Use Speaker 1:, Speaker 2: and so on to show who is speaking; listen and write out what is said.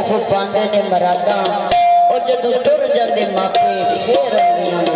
Speaker 1: ਉਹ ਪਾਉਂਦੇ ਨੇ ਮਰਾਦਾਂ ਉਹ ਜਦੋਂ ਟੁਰ ਜਾਂਦੇ ਮਾਪੇ ਫੇਰ ਆਉਂਦੀਆਂ ਨੇ